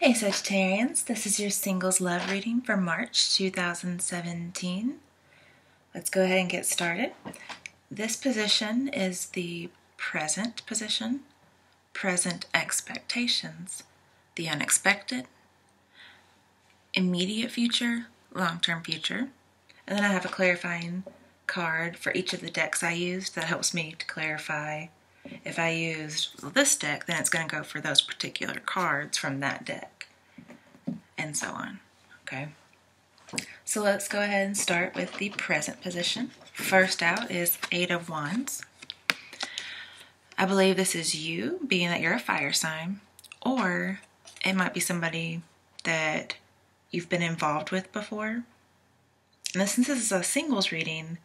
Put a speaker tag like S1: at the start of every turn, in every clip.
S1: Hey Sagittarians, this is your singles love reading for March 2017. Let's go ahead and get started. This position is the present position, present expectations, the unexpected, immediate future, long term future. And then I have a clarifying card for each of the decks I used that helps me to clarify if I used this deck, then it's going to go for those particular cards from that deck, and so on. Okay. So let's go ahead and start with the present position. First out is Eight of Wands. I believe this is you, being that you're a fire sign, or it might be somebody that you've been involved with before. And since this is a singles reading,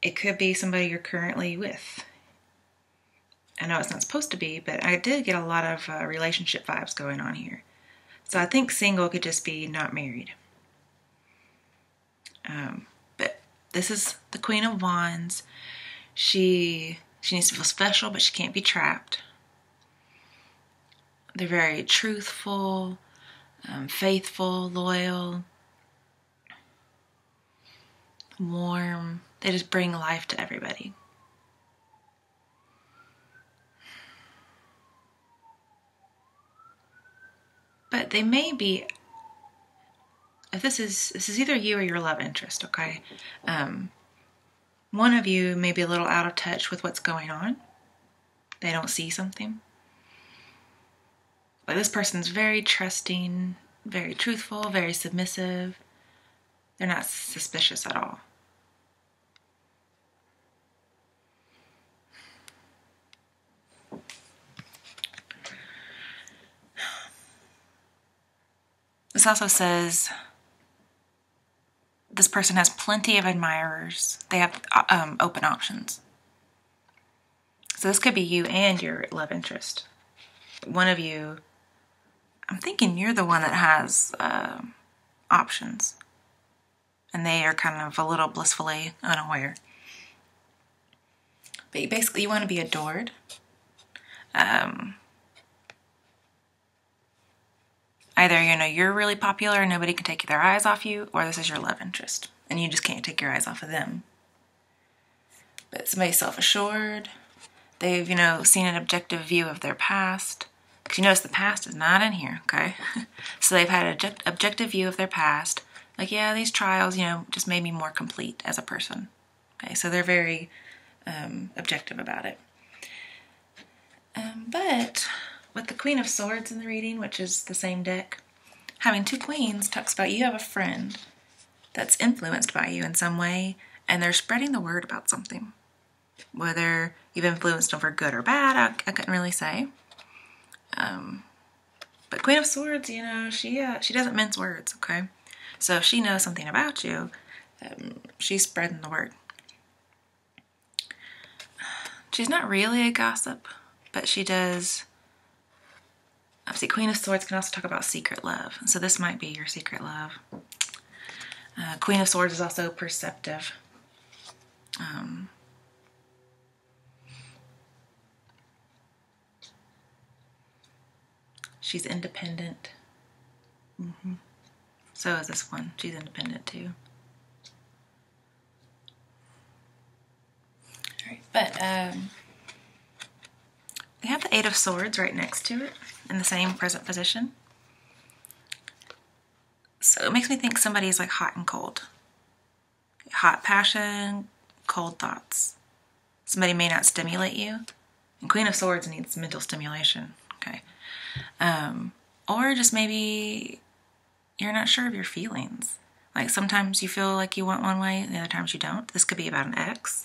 S1: it could be somebody you're currently with. I know it's not supposed to be, but I did get a lot of uh, relationship vibes going on here. So I think single could just be not married. Um, but this is the Queen of Wands. She she needs to feel special, but she can't be trapped. They're very truthful, um, faithful, loyal, warm. They just bring life to everybody. But they may be if this is this is either you or your love interest okay? Um, one of you may be a little out of touch with what's going on. They don't see something. But this person's very trusting very truthful very submissive. They're not suspicious at all This also says this person has plenty of admirers. They have um, open options. So this could be you and your love interest. One of you, I'm thinking you're the one that has uh, options. And they are kind of a little blissfully unaware. But you basically, you want to be adored. Um, Either, you know, you're really popular and nobody can take their eyes off you, or this is your love interest and you just can't take your eyes off of them. But somebody's self assured, they've, you know, seen an objective view of their past. Because you notice the past is not in here, okay? so they've had an objective view of their past. Like, yeah, these trials, you know, just made me more complete as a person. Okay, so they're very um, objective about it. Um, but with the Queen of Swords in the reading, which is the same deck, having two queens talks about you have a friend that's influenced by you in some way and they're spreading the word about something. Whether you've influenced them for good or bad, I, I couldn't really say. Um, but Queen of Swords, you know, she uh, she doesn't mince words, okay? So if she knows something about you, um, she's spreading the word. She's not really a gossip, but she does Obviously, Queen of Swords can also talk about secret love. So this might be your secret love. Uh, Queen of Swords is also perceptive. Um, she's independent. Mm -hmm. So is this one. She's independent too. All right, but um, they have the Eight of Swords right next to it in the same present position. So it makes me think somebody is like hot and cold. Hot passion, cold thoughts. Somebody may not stimulate you. And Queen of Swords needs mental stimulation. Okay. Um, or just maybe you're not sure of your feelings. Like sometimes you feel like you want one way, the other times you don't. This could be about an ex,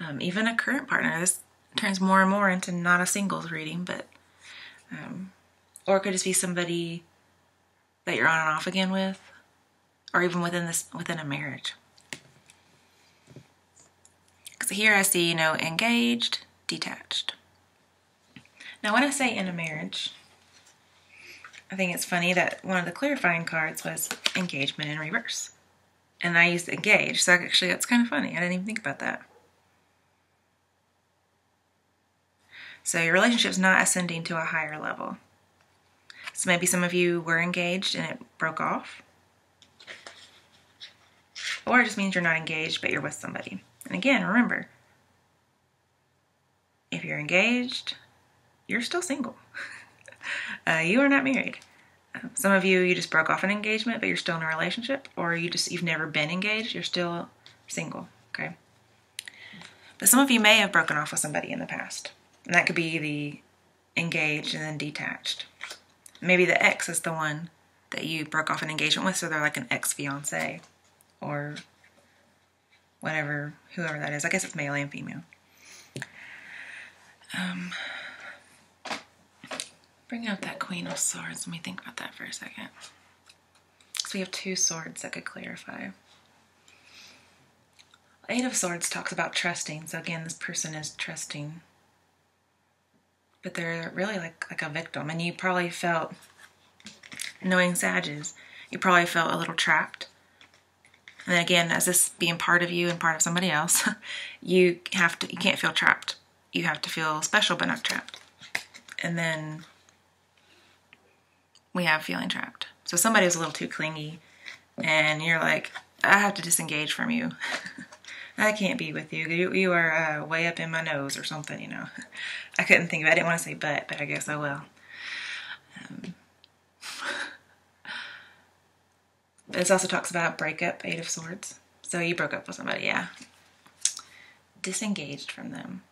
S1: um, even a current partner. This turns more and more into not a singles reading, but um, or it could just be somebody that you're on and off again with, or even within this within a marriage. Because here I see, you know, engaged, detached. Now, when I say in a marriage, I think it's funny that one of the clarifying cards was engagement in reverse. And I used engage, so actually that's kind of funny. I didn't even think about that. So your relationship's not ascending to a higher level. So maybe some of you were engaged and it broke off. Or it just means you're not engaged, but you're with somebody. And again, remember, if you're engaged, you're still single. uh, you are not married. Um, some of you, you just broke off an engagement, but you're still in a relationship, or you just you've never been engaged, you're still single. Okay. But some of you may have broken off with somebody in the past, and that could be the engaged and then detached. Maybe the ex is the one that you broke off an engagement with, so they're like an ex fiance or whatever, whoever that is. I guess it's male and female. Um, bring up that Queen of Swords. Let me think about that for a second. So we have two swords that could clarify. Eight of Swords talks about trusting. So again, this person is trusting. But they're really like like a victim. And you probably felt, knowing Sages, you probably felt a little trapped. And again, as this being part of you and part of somebody else, you have to you can't feel trapped. You have to feel special but not trapped. And then we have feeling trapped. So somebody's a little too clingy and you're like, I have to disengage from you. I can't be with you. You, you are uh, way up in my nose or something, you know. I couldn't think of it. I didn't want to say but, but I guess I will. Um, also talks about breakup, Eight of Swords. So you broke up with somebody, yeah. Disengaged from them.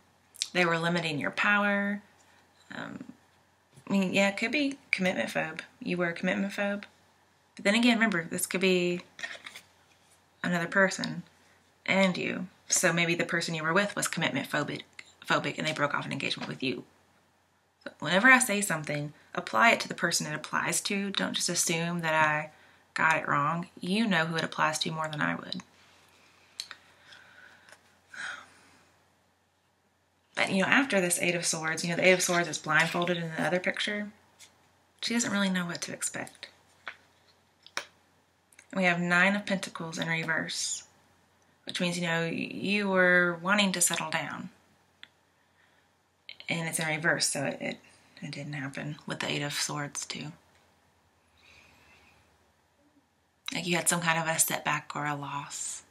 S1: They were limiting your power. Um, I mean, yeah, it could be commitment phobe. You were a commitment phobe. But then again, remember, this could be another person and you. So maybe the person you were with was commitment phobic, phobic and they broke off an engagement with you. So whenever I say something, apply it to the person it applies to. Don't just assume that I got it wrong. You know who it applies to more than I would. But you know, after this Eight of Swords, you know, the Eight of Swords is blindfolded in the other picture. She doesn't really know what to expect. We have Nine of Pentacles in reverse which means, you know, you were wanting to settle down. And it's in reverse, so it, it, didn't happen with the Eight of Swords, too. Like you had some kind of a setback or a loss.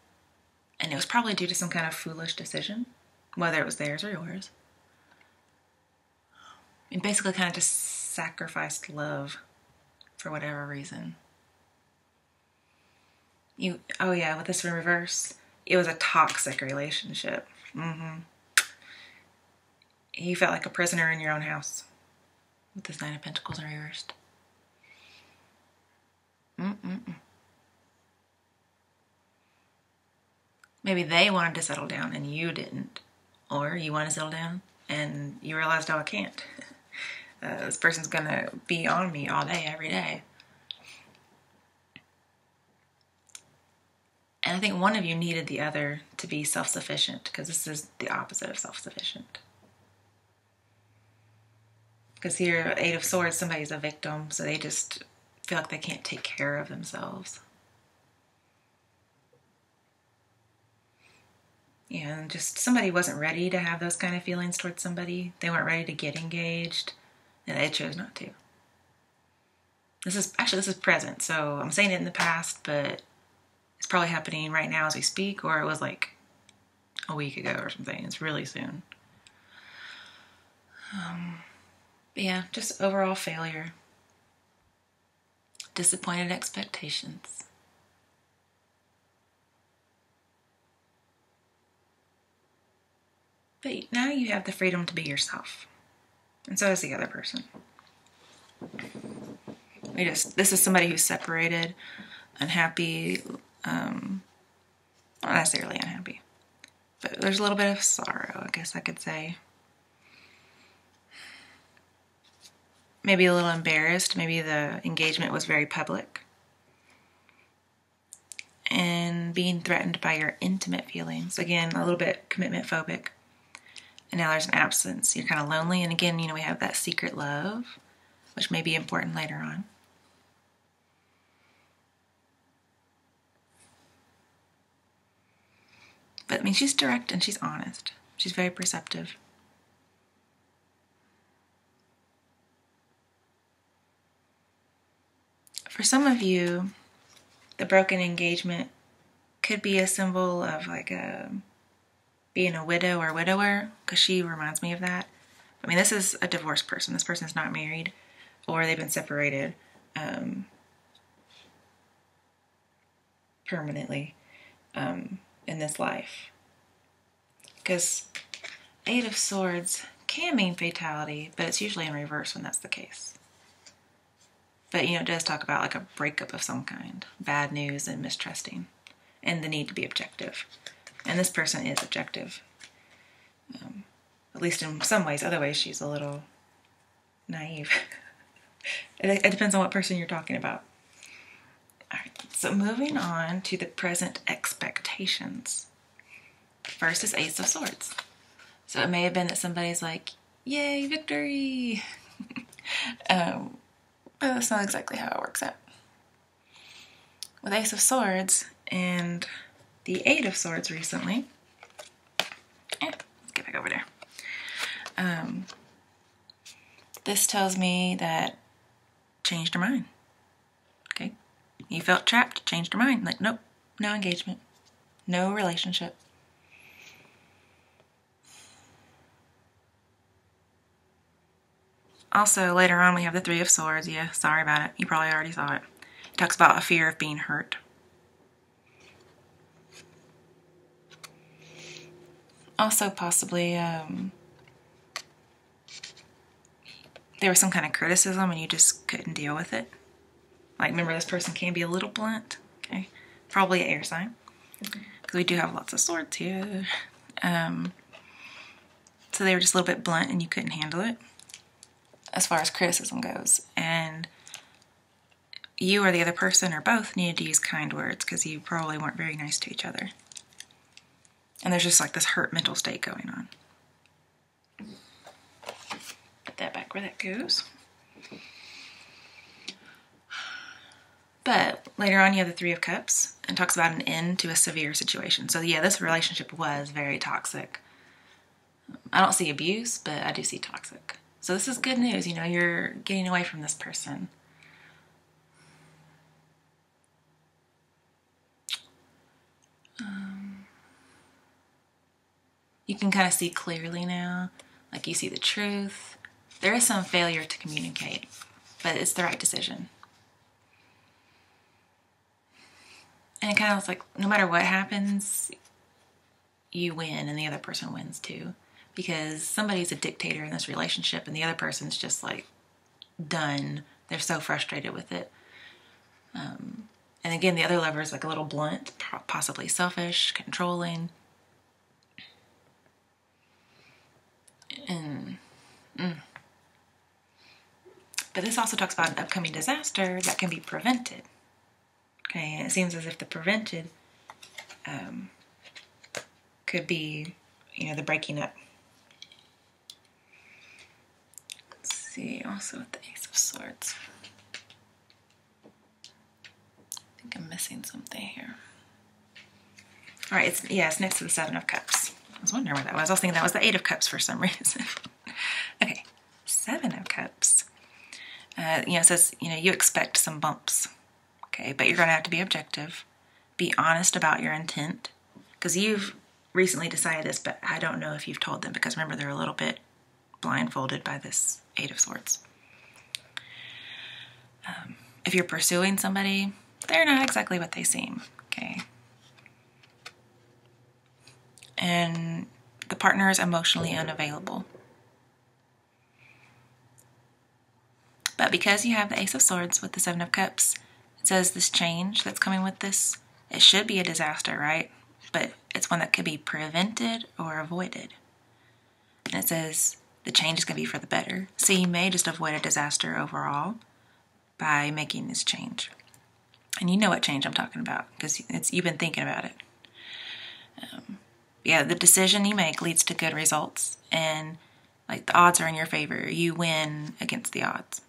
S1: And it was probably due to some kind of foolish decision, whether it was theirs or yours. And basically, kind of just sacrificed love for whatever reason. You, oh yeah, with this in reverse, it was a toxic relationship. Mm-hmm. You felt like a prisoner in your own house with this Nine of Pentacles reversed. Mm-mm-mm. Maybe they wanted to settle down and you didn't. Or you want to settle down and you realized, oh, I can't. Uh, this person's going to be on me all day, every day. And I think one of you needed the other to be self sufficient because this is the opposite of self sufficient. Because here, Eight of Swords, somebody's a victim, so they just feel like they can't take care of themselves. And just somebody wasn't ready to have those kind of feelings towards somebody. They weren't ready to get engaged, and they chose not to. This is actually this is present, so I'm saying it in the past, but it's probably happening right now as we speak, or it was like a week ago or something. It's really soon. Um, yeah, just overall failure. Disappointed expectations. But now you have the freedom to be yourself. And so does the other person. We just this is somebody who's separated, unhappy, um, not necessarily unhappy, but there's a little bit of sorrow, I guess I could say. Maybe a little embarrassed. Maybe the engagement was very public. And being threatened by your intimate feelings. Again, a little bit commitment phobic. And now there's an absence. You're kind of lonely. And again, you know, we have that secret love, which may be important later on. But I mean, she's direct and she's honest. She's very perceptive. for some of you, the broken engagement could be a symbol of like a being a widow or widower because she reminds me of that. I mean, this is a divorced person. This person is not married or they've been separated um, permanently um, in this life. Because Eight of Swords can mean fatality, but it's usually in reverse when that's the case. But you know, it does talk about like a breakup of some kind, bad news and mistrusting, and the need to be objective. And this person is objective. Um, at least in some ways. Other ways, she's a little naive. it, it depends on what person you're talking about. Right, so moving on to the present expectations. First is Ace of Swords. So it may have been that somebody's like, yay, victory. um, but that's not exactly how it works out. With Ace of Swords and the Eight of Swords recently, let's get back over there. Um, this tells me that changed your mind. You felt trapped, changed your mind. Like, nope, no engagement, no relationship. Also, later on, we have the Three of Swords. Yeah, sorry about it. You probably already saw it. It talks about a fear of being hurt. Also, possibly, um, there was some kind of criticism and you just couldn't deal with it. Like, remember, this person can be a little blunt. Okay, probably an air sign. Because we do have lots of swords here. Um, so they were just a little bit blunt and you couldn't handle it as far as criticism goes. And you or the other person or both needed to use kind words because you probably weren't very nice to each other. And there's just like this hurt mental state going on. Put that back where that goes. But later on, you have the Three of Cups and talks about an end to a severe situation. So, yeah, this relationship was very toxic. I don't see abuse, but I do see toxic. So this is good news. You know, you're getting away from this person. Um, you can kind of see clearly now. Like you see the truth. There is some failure to communicate, but it's the right decision. And it kind of was like no matter what happens, you win and the other person wins too because somebody's a dictator in this relationship and the other person's just like done. They're so frustrated with it. Um, and again, the other lover is like a little blunt, possibly selfish, controlling. And, mm. But this also talks about an upcoming disaster that can be prevented. Okay, and it seems as if the prevented um, could be, you know, the breaking up Let's see also with the Ace of Swords. I think I'm missing something here. All right, it's, yeah, it's next to the Seven of Cups. I was wondering where that was. I was thinking that was the Eight of Cups for some reason. okay, Seven of Cups. Uh, you know, it says, you know, you expect some bumps. Okay, but you're going to have to be objective. Be honest about your intent. Because you've recently decided this, but I don't know if you've told them because remember, they're a little bit blindfolded by this Eight of Swords. Um, if you're pursuing somebody, they're not exactly what they seem, okay? And the partner is emotionally unavailable. But because you have the Ace of Swords with the Seven of Cups, it says this change that's coming with this, it should be a disaster, right? But it's one that could be prevented or avoided. And it says the change is going to be for the better. So you may just avoid a disaster overall by making this change. And you know what change I'm talking about because it's you've been thinking about it. Um, yeah, the decision you make leads to good results, and like the odds are in your favor. You win against the odds.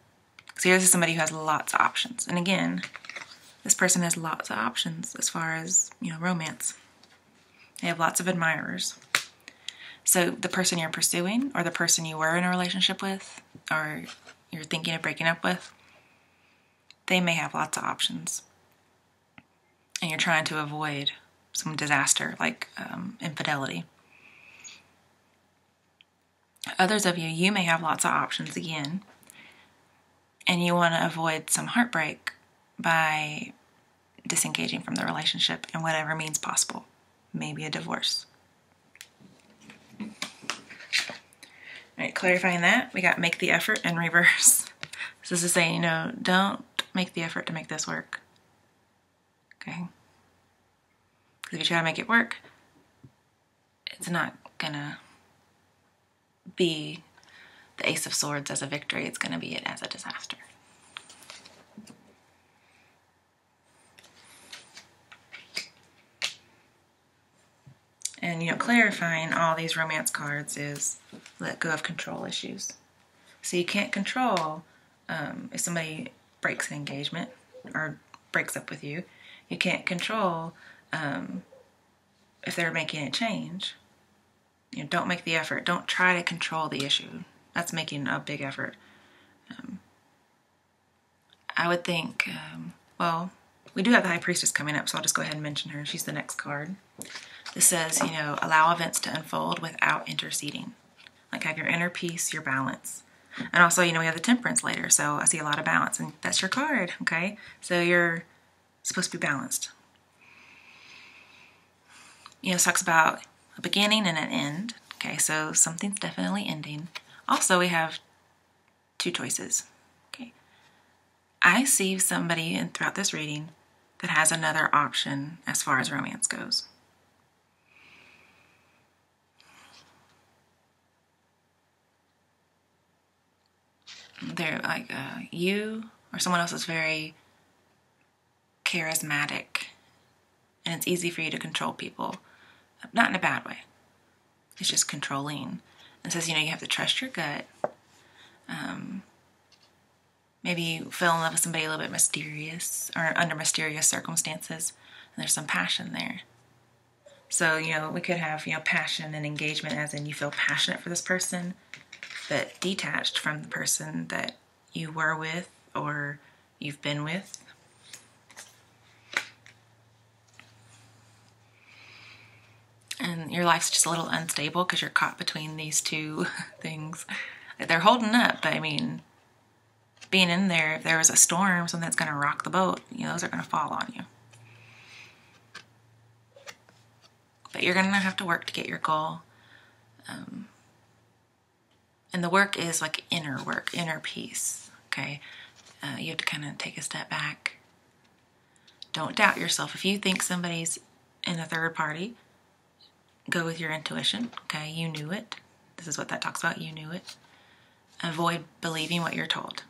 S1: So here's somebody who has lots of options, and again, this person has lots of options as far as you know romance. They have lots of admirers. So the person you're pursuing or the person you were in a relationship with or you're thinking of breaking up with, they may have lots of options. And you're trying to avoid some disaster like um, infidelity. Others of you, you may have lots of options again, and you want to avoid some heartbreak by disengaging from the relationship in whatever means possible, maybe a divorce. All right, clarifying that, we got make the effort in reverse. This is saying, you know, don't make the effort to make this work. Okay? Because if you try to make it work, it's not gonna be the Ace of Swords as a victory, it's gonna be it as a disaster. And you know, clarifying all these romance cards is let go of control issues. So you can't control um, if somebody breaks an engagement or breaks up with you. You can't control um, if they're making a change. You know, don't make the effort. Don't try to control the issue. That's making a big effort. Um, I would think, um, well, we do have the High Priestess coming up, so I'll just go ahead and mention her. She's the next card. This says, you know, allow events to unfold without interceding. Like have your inner peace, your balance. And also, you know, we have the temperance later, so I see a lot of balance, and that's your card, okay? So you're supposed to be balanced. You know, it talks about a beginning and an end. Okay, so something's definitely ending. Also, we have two choices. Okay, I see somebody in, throughout this reading that has another option as far as romance goes. They're like uh, you or someone else is very charismatic. And it's easy for you to control people. Not in a bad way. It's just controlling. And says you know you have to trust your gut. Um, maybe you fell in love with somebody a little bit mysterious or under mysterious circumstances and there's some passion there. So you know we could have you know passion and engagement as in you feel passionate for this person but detached from the person that you were with or you've been with. And your life's just a little unstable because you're caught between these two things. They're holding up, but I mean, being in there, if there was a storm, something that's going to rock the boat, you know, those are going to fall on you. But you're going to have to work to get your goal. Um, and the work is like inner work, inner peace. Okay. Uh, you have to kind of take a step back. Don't doubt yourself. If you think somebody's in a third party, go with your intuition. Okay. You knew it. This is what that talks about. You knew it. Avoid believing what you're told.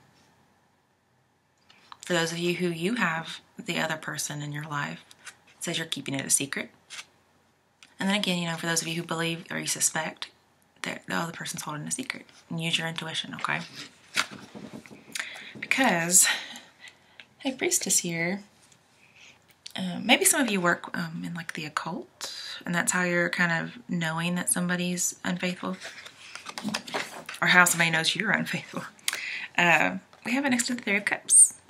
S1: For those of you who you have the other person in your life, says you're keeping it a secret. And then again, you know, for those of you who believe or you suspect, the other person's holding a secret. And use your intuition, okay? Because, hey, priestess here. Um, maybe some of you work um, in like the occult, and that's how you're kind of knowing that somebody's unfaithful, or how somebody knows you're unfaithful. Uh, we have it next to the Three of Cups.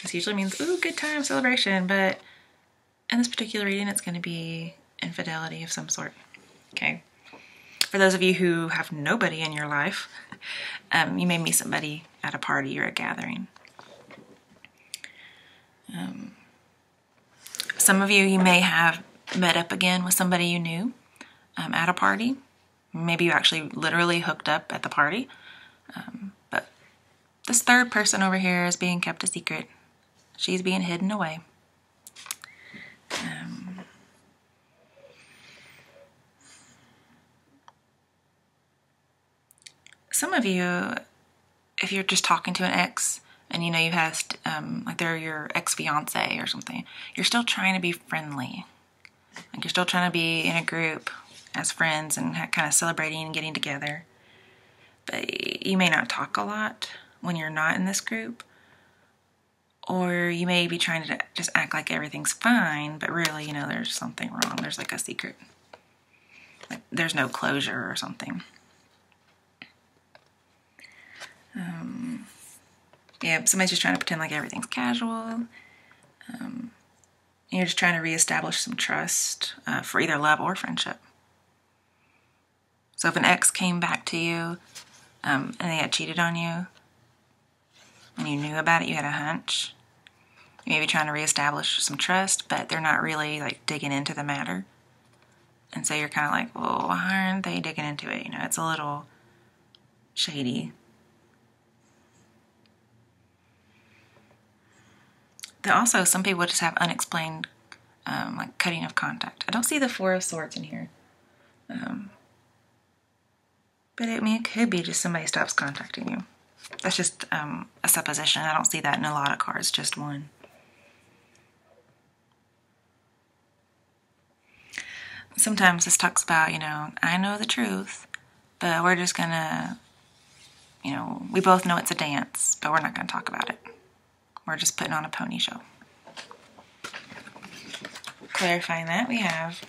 S1: This usually means, ooh, good time, celebration, but in this particular reading, it's going to be infidelity of some sort. Okay. For those of you who have nobody in your life, um, you may meet somebody at a party or a gathering. Um, some of you, you may have met up again with somebody you knew um, at a party. Maybe you actually literally hooked up at the party. Um, but this third person over here is being kept a secret. She's being hidden away. Um, some of you, if you're just talking to an ex and you know you have um, like they're your ex fiance or something, you're still trying to be friendly. Like you're still trying to be in a group as friends and kind of celebrating and getting together. But you may not talk a lot when you're not in this group. Or you may be trying to just act like everything's fine, but really, you know, there's something wrong. There's like a secret. There's no closure or something. Um, Yeah, somebody's just trying to pretend like everything's casual. Um, you're just trying to reestablish some trust uh, for either love or friendship. So if an ex came back to you um, and they had cheated on you, and you knew about it, you had a hunch, maybe trying to reestablish some trust, but they're not really like digging into the matter. And so you're kind of like, well, why aren't they digging into it? You know, it's a little shady. Also, some people just have unexplained, um, like cutting of contact. I don't see the Four of Swords in here. Um, but I mean, it could be just somebody stops contacting you. That's just um, a supposition. I don't see that in a lot of cards, just one. Sometimes this talks about, you know, I know the truth, but we're just gonna, you know, we both know it's a dance, but we're not gonna talk about it. We're just putting on a pony show. Clarifying that, we have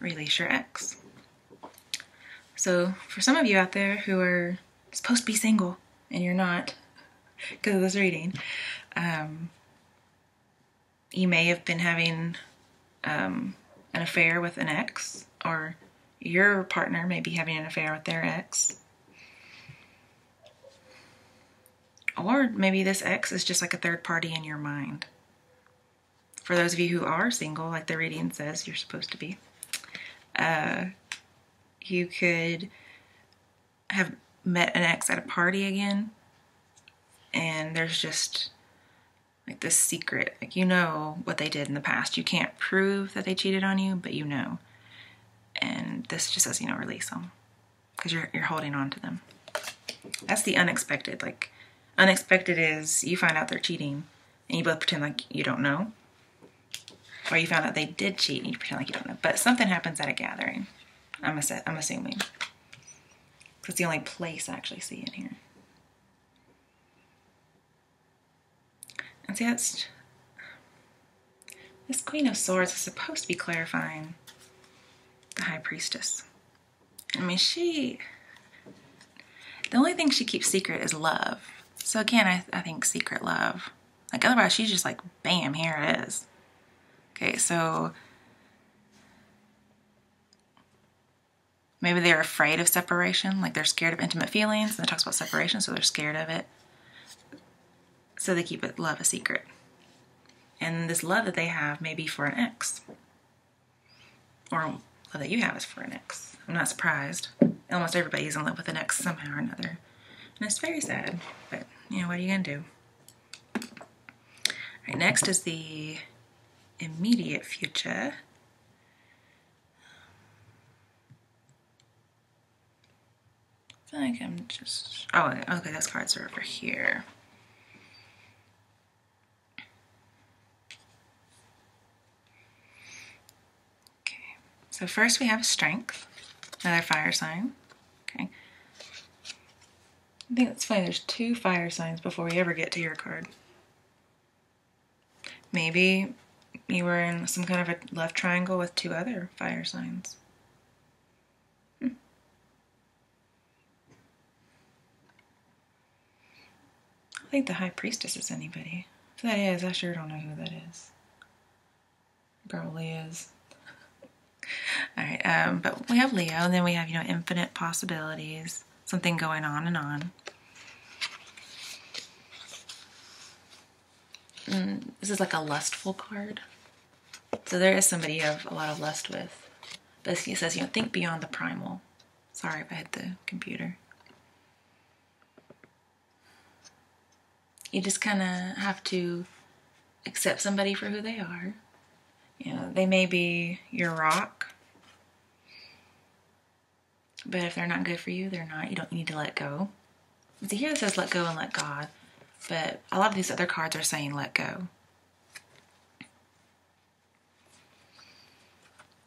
S1: release your ex. So, for some of you out there who are supposed to be single and you're not because of this reading, um, you may have been having um, an affair with an ex, or your partner may be having an affair with their ex. Or maybe this ex is just like a third party in your mind. For those of you who are single, like the reading says you're supposed to be, uh, you could have met an ex at a party again, and there's just like this secret. Like you know what they did in the past. You can't prove that they cheated on you, but you know. And this just says, you know, release them because you're you're holding on to them. That's the unexpected. Like unexpected is you find out they're cheating and you both pretend like you don't know. Or you found out they did cheat and you pretend like you don't know. But something happens at a gathering. I'm, I'm assuming. It's the only place I actually see in here. And see, that's this Queen of Swords is supposed to be clarifying the High Priestess. I mean, she. The only thing she keeps secret is love. So again, I, I think secret love. Like otherwise, she's just like, bam, here it is. Okay, so maybe they're afraid of separation, like they're scared of intimate feelings. And it talks about separation, so they're scared of it. So they keep it love a secret. And this love that they have may be for an ex. Or love that you have is for an ex. I'm not surprised. Almost everybody's in love with an ex somehow or another. And it's very sad, but you know, what are you gonna do? All right, next is the immediate future. I feel like I'm just, oh, okay, those cards are over here. Okay, so first we have strength, another fire sign. I think it's funny, there's two fire signs before we ever get to your card. Maybe you were in some kind of a left triangle with two other fire signs. Hmm. I think the High Priestess is anybody. If that is, I sure don't know who that is. Probably is. All right, um, but we have Leo, and then we have, you know, infinite possibilities, something going on and on. Mm, this is like a lustful card. So there is somebody you have a lot of lust with. But it says, you know, think beyond the primal. Sorry if I hit the computer. You just kind of have to accept somebody for who they are. You know, they may be your rock, but if they're not good for you, they're not. You don't need to let go. See, here it says let go and let God, but a lot of these other cards are saying let go.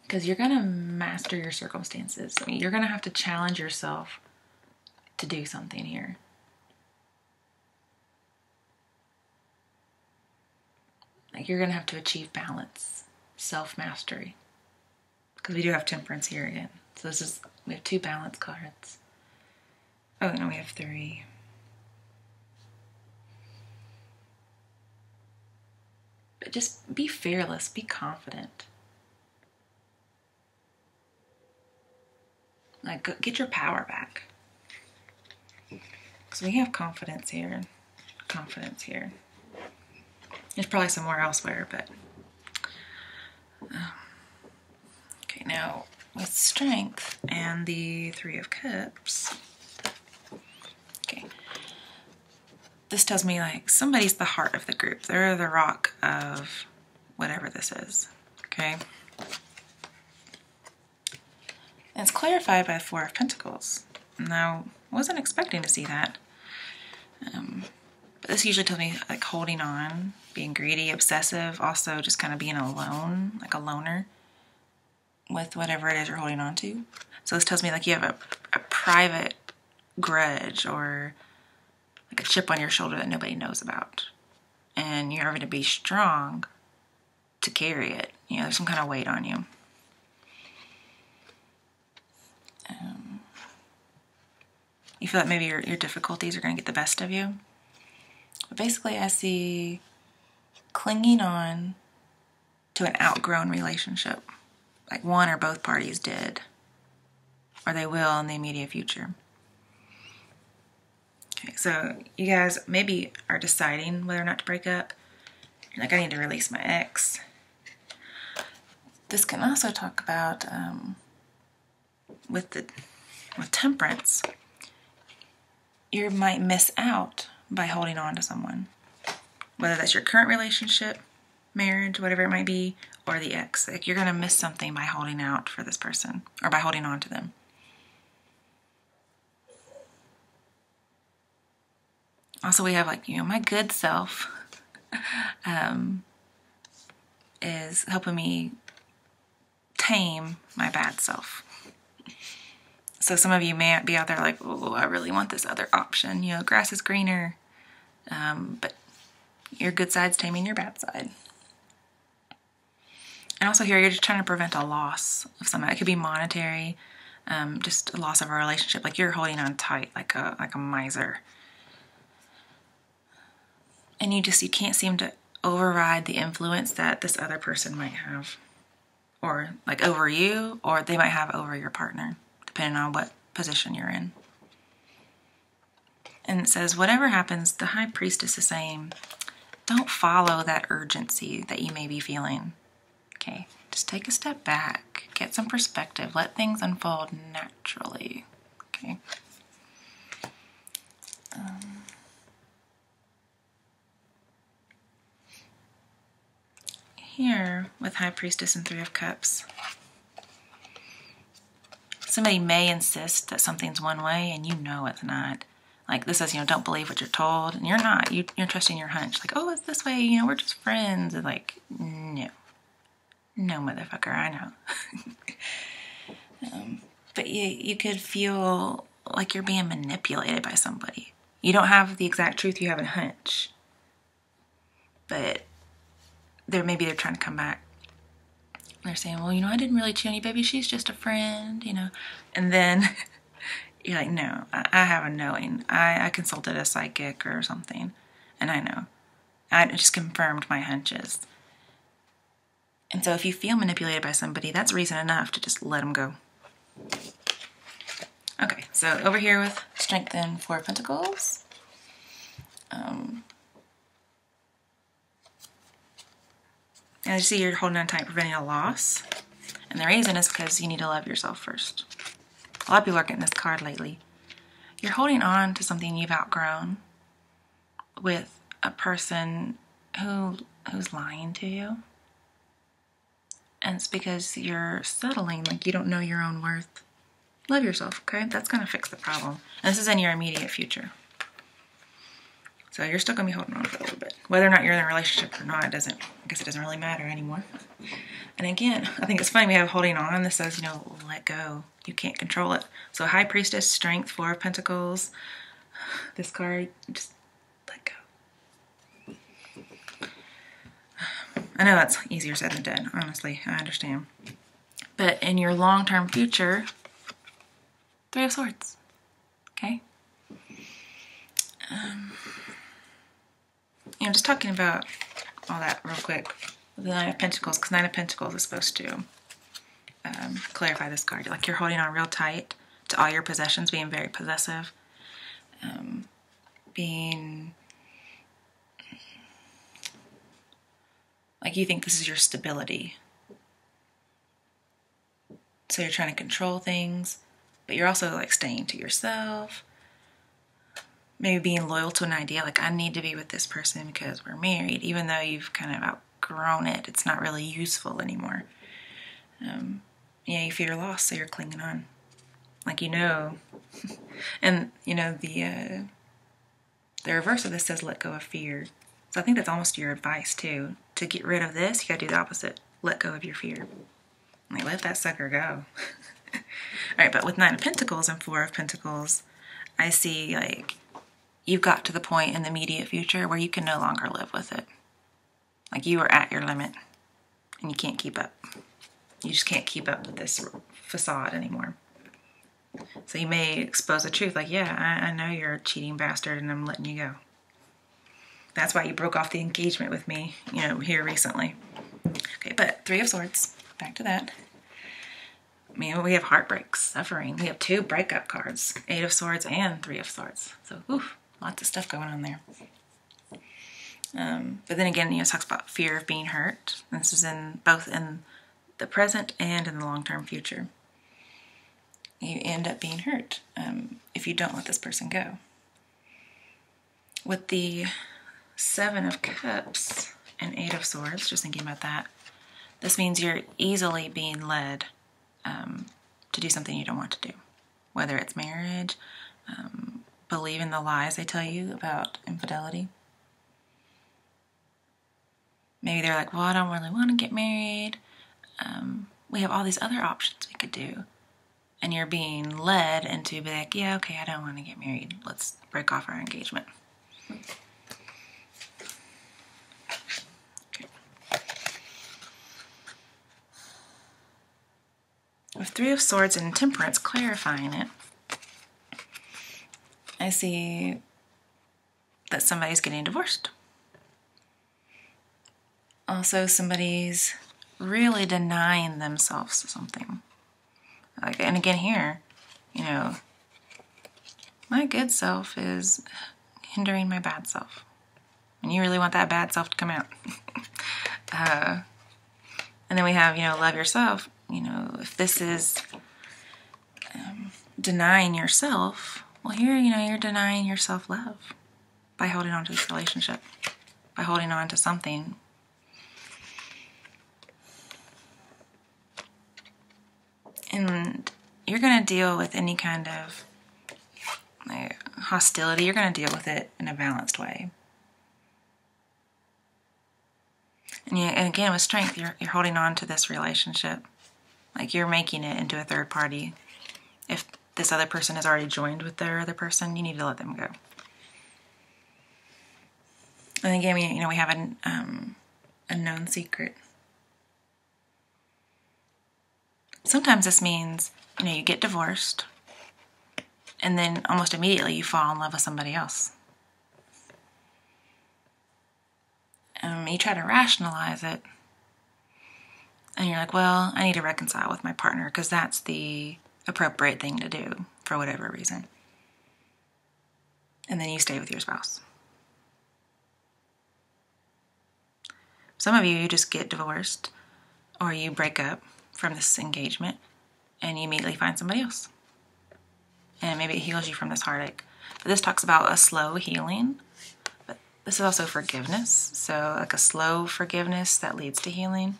S1: Because you're going to master your circumstances. I mean, you're going to have to challenge yourself to do something here. Like you're going to have to achieve balance, self mastery. Because we do have temperance here again. So this is, we have two balance cards. Oh, no, we have three. But just be fearless, be confident. Like, get your power back. Because we have confidence here, confidence here. There's probably somewhere elsewhere, but. Uh, okay, now with strength and the Three of Cups. Okay. This tells me like somebody's the heart of the group. They're the rock of whatever this is. Okay. And it's clarified by Four of Pentacles. Now, wasn't expecting to see that. Um, but this usually tells me like holding on, being greedy, obsessive, also just kind of being alone, like a loner with whatever it is you're holding on to. So this tells me like you have a, a private grudge or like a chip on your shoulder that nobody knows about. And you're going to be strong to carry it. You know, there's some kind of weight on you. Um, you feel like maybe your, your difficulties are going to get the best of you. But basically, I see clinging on to an outgrown relationship. Like one or both parties did, or they will in the immediate future. Okay, so you guys maybe are deciding whether or not to break up. You're like, I need to release my ex. This can also talk about um, with the with temperance, you might miss out by holding on to someone. Whether that's your current relationship, marriage, whatever it might be, or the ex. Like you're gonna miss something by holding out for this person or by holding on to them. Also, we have like, you know, my good self um, is helping me tame my bad self. So some of you may be out there like, oh, I really want this other option. You know, grass is greener, um, but your good side's taming your bad side. And also here, you're just trying to prevent a loss of something. It could be monetary, um, just a loss of a relationship. Like you're holding on tight, like a like a miser. And you just you can't seem to override the influence that this other person might have, or like over you, or they might have over your partner depending on what position you're in. And it says, whatever happens, the high priestess is saying, don't follow that urgency that you may be feeling. Okay, just take a step back, get some perspective, let things unfold naturally. Okay. Um, here with High Priestess and Three of Cups, somebody may insist that something's one way and you know it's not. Like this says, you know, don't believe what you're told, and you're not. You, are trusting your hunch. Like, oh, it's this way. You know, we're just friends. And like, no, no, motherfucker, I know. um, but you you could feel like you're being manipulated by somebody. You don't have the exact truth. You have a hunch, but there maybe they're trying to come back they're saying, well, you know, I didn't really cheat on you, baby. She's just a friend, you know. And then you're like, no, I, I have a knowing. I, I consulted a psychic or something, and I know. I just confirmed my hunches. And so if you feel manipulated by somebody, that's reason enough to just let them go. Okay, so over here with Strength and Four Pentacles. Um, And I see you're holding on tight, preventing a loss. And the reason is because you need to love yourself first. A lot of people are getting this card lately. You're holding on to something you've outgrown with a person who who's lying to you. And it's because you're settling, like you don't know your own worth. Love yourself, okay? That's gonna fix the problem. And this is in your immediate future. So you're still gonna be holding on for a little bit. Whether or not you're in a relationship or not, it doesn't, I guess it doesn't really matter anymore. And again, I think it's funny we have holding on. This says, you know, let go. You can't control it. So High Priestess, Strength, Four of Pentacles. This card, just let go. I know that's easier said than done, honestly. I understand. But in your long-term future, Three of Swords, okay? Um, know, just talking about all that real quick. The Nine of Pentacles, because Nine of Pentacles is supposed to um, clarify this card. Like you're holding on real tight to all your possessions, being very possessive, um, being like you think this is your stability. So you're trying to control things, but you're also like staying to yourself. Maybe being loyal to an idea, like I need to be with this person because we're married, even though you've kind of outgrown it. It's not really useful anymore. Um, yeah, you fear loss, so you're clinging on like you know and you know the uh, the reverse of this says let go of fear so i think that's almost your advice too to get rid of this you gotta do the opposite. Let go of your fear. Like let that sucker go. All right but with nine of pentacles and four of pentacles i see like you've got to the point in the immediate future where you can no longer live with it. Like you are at your limit and you can't keep up. You just can't keep up with this facade anymore. So you may expose the truth, like, yeah, I, I know you're a cheating bastard and I'm letting you go. That's why you broke off the engagement with me, you know, here recently. Okay, but Three of Swords, back to that. I mean, we have heartbreaks, suffering. We have two breakup cards, Eight of Swords and Three of Swords. So, oof, lots of stuff going on there. Um, but then again, you know, it talks about fear of being hurt. This is in both in the present and in the long-term future you end up being hurt um, if you don't let this person go. With the Seven of Cups and Eight of Swords, just thinking about that, this means you're easily being led um, to do something you don't want to do, whether it's marriage, um, believe in the lies they tell you about infidelity. Maybe they're like, well, I don't really want to get married. Um, we have all these other options we could do and you're being led into be like, yeah, okay, I don't want to get married. Let's break off our engagement. With Three of Swords and Temperance clarifying it, I see that somebody's getting divorced. Also, somebody's really denying themselves something. Like, and again here, you know, my good self is hindering my bad self. And you really want that bad self to come out. uh, and then we have, you know, love yourself. You know, if this is um, denying yourself, well, here, you know, you're denying yourself love by holding on to this relationship, by holding on to something and you're going to deal with any kind of like, hostility, you're going to deal with it in a balanced way. And, you, and again, with strength, you're, you're holding on to this relationship. Like you're making it into a third party. If this other person has already joined with their other person, you need to let them go. And again, we, you know, we have an, um, a known secret. Sometimes this means, you know, you get divorced and then almost immediately you fall in love with somebody else. Um, you try to rationalize it and you're like, well, I need to reconcile with my partner because that's the appropriate thing to do for whatever reason. And then you stay with your spouse. Some of you, you just get divorced or you break up from this engagement and you immediately find somebody else. And maybe it heals you from this heartache. But this talks about a slow healing. But this is also forgiveness. So, like a slow forgiveness that leads to healing.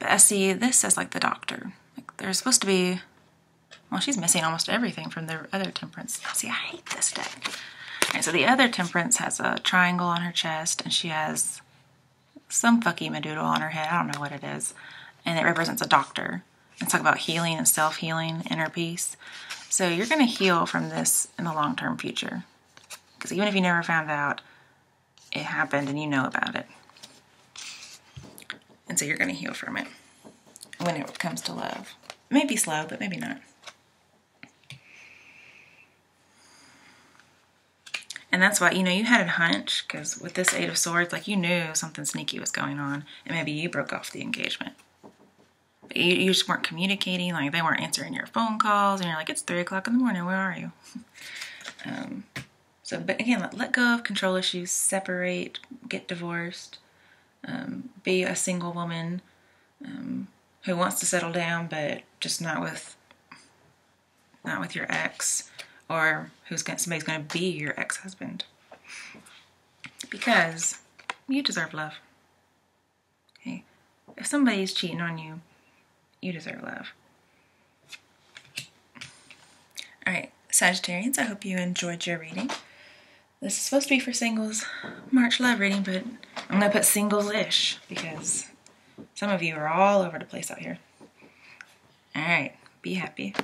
S1: But see this as like the doctor. Like there's supposed to be, well, she's missing almost everything from the other temperance. See, I hate this deck. So the other temperance has a triangle on her chest and she has some fucky madoodle on her head. I don't know what it is. And it represents a doctor. It's talk about healing and self-healing, inner peace. So you're going to heal from this in the long-term future. Because even if you never found out, it happened and you know about it. And you're going to heal from it when it comes to love. Maybe slow, but maybe not. And that's why, you know, you had a hunch because with this Eight of Swords, like you knew something sneaky was going on and maybe you broke off the engagement. But you, you just weren't communicating, like they weren't answering your phone calls and you're like, it's three o'clock in the morning, where are you? um, so, but again, let, let go of control issues, separate, get divorced, um, be a single woman um, who wants to settle down, but just not with not with your ex or who's going somebody's going to be your ex-husband. Because you deserve love. Okay? If somebody's cheating on you you deserve love. All right sagittarians i hope you enjoyed your reading. This is supposed to be for singles. March love reading but i'm going to put singles-ish because some of you are all over the place out here. All right be happy